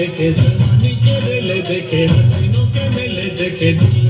que que ni que me le de que sino que me le de que